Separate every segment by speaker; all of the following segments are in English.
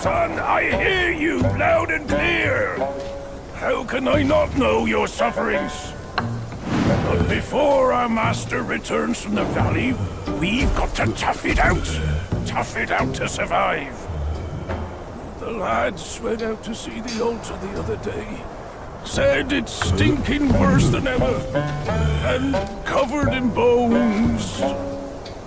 Speaker 1: son, I hear you loud and clear. How can I not know your sufferings? But before our master returns from the valley, we've got to tough it out. Tough it out to survive. The lads went out to see the altar the other day. Said it's stinking worse than ever. And covered in bones.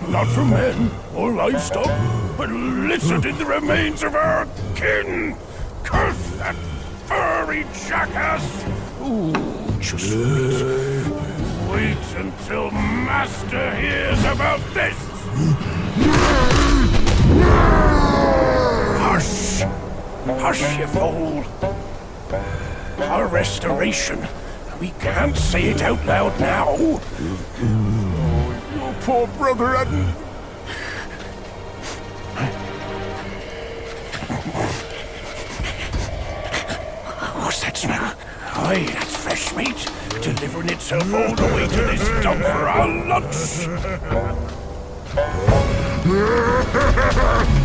Speaker 1: Not from men or livestock, but in the remains of our kin. Curse that furry jackass! Ooh, just wait. Wait until Master hears about this! Hush! Hush, you fool! Our restoration. We can't say it out loud now.
Speaker 2: Oh, Your poor brother Adam.
Speaker 1: Delivering itself all the way to this dump for our lunch.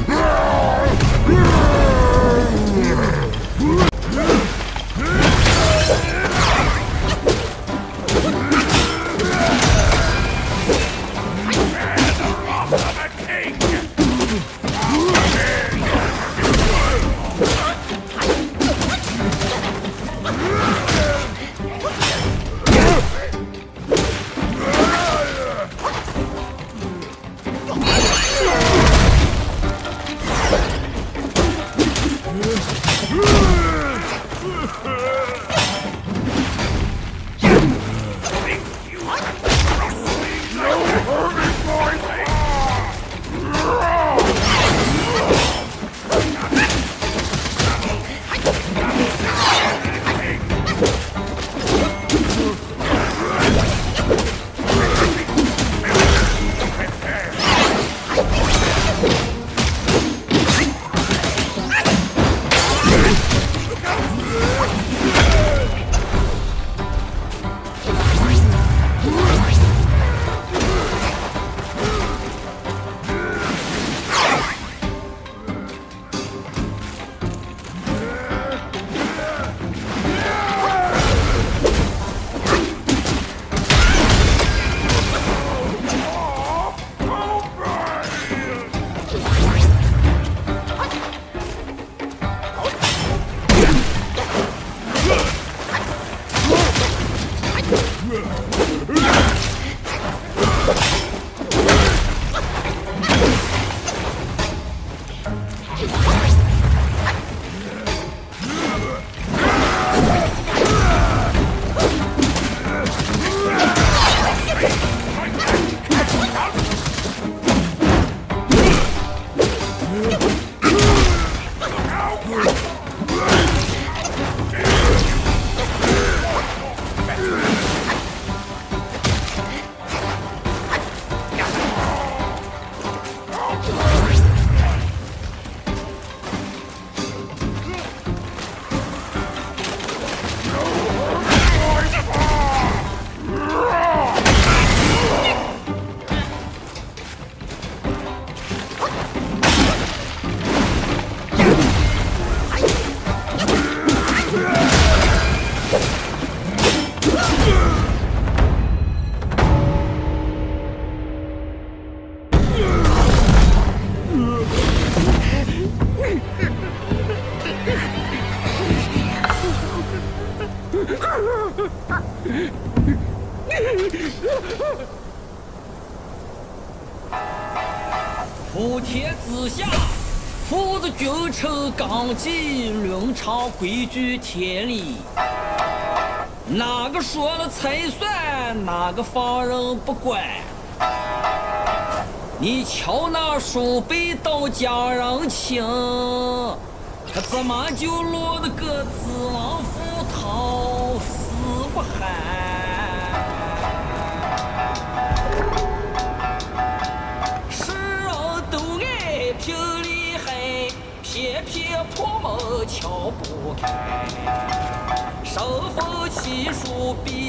Speaker 3: 普天之下，父子君臣纲纪，伦常规矩天理。哪个说了才算？哪个放任不管？你瞧那叔辈都讲人情，他怎么就落得个子王就厉害，偏偏破门敲不开。生逢奇数，必。